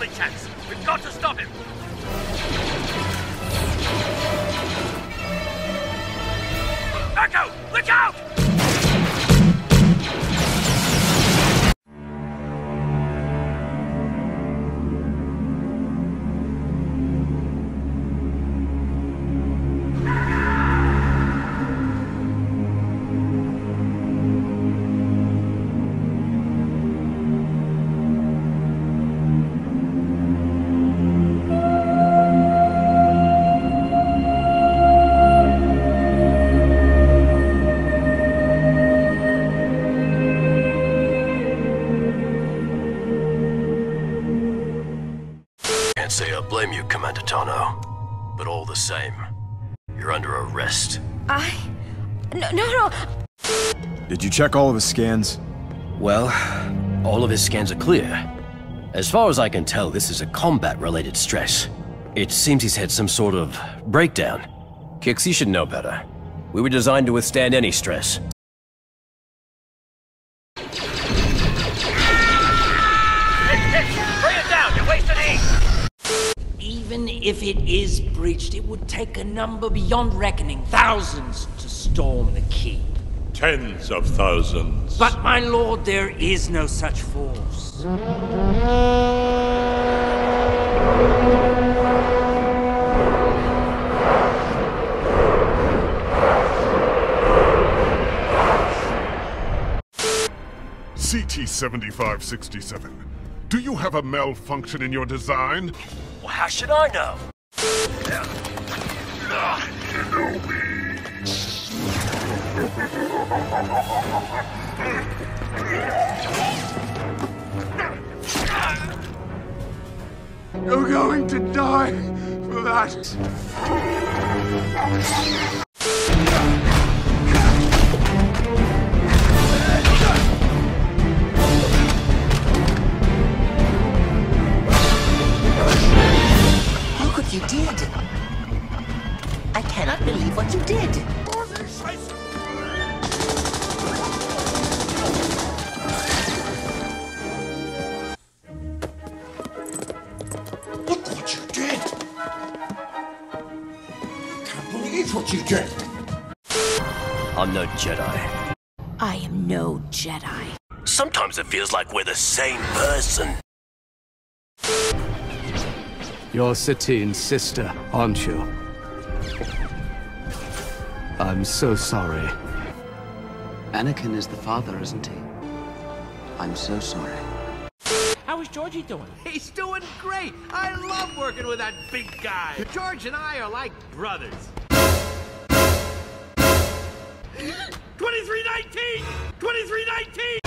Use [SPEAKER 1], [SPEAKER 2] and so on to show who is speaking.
[SPEAKER 1] We've got to stop him! Echo! Look out!
[SPEAKER 2] Can't say I blame you, Commander Tano. But all the same, you're under arrest.
[SPEAKER 3] I. No, no, no.
[SPEAKER 4] Did you check all of his scans?
[SPEAKER 2] Well, all of his scans are clear. As far as I can tell, this is a combat-related stress. It seems he's had some sort of breakdown. Kix, you should know better. We were designed to withstand any stress.
[SPEAKER 5] Even if it is breached, it would take a number beyond reckoning, thousands, to storm the keep.
[SPEAKER 6] Tens of thousands.
[SPEAKER 5] But, my lord, there is no such force.
[SPEAKER 7] CT-7567, do you have a malfunction in your design?
[SPEAKER 2] Well, how should I know?
[SPEAKER 7] You're going to die for that.
[SPEAKER 8] What you did! I cannot believe what you did!
[SPEAKER 7] Look what you did! Can't believe what you did!
[SPEAKER 2] I'm no Jedi.
[SPEAKER 3] I am no Jedi.
[SPEAKER 2] Sometimes it feels like we're the same person.
[SPEAKER 9] You're Satine's sister, aren't you? I'm so sorry.
[SPEAKER 10] Anakin is the father, isn't he? I'm so sorry.
[SPEAKER 1] How is Georgie doing?
[SPEAKER 11] He's doing great. I love working with that big guy. George and I are like brothers.
[SPEAKER 1] 2319! 2319!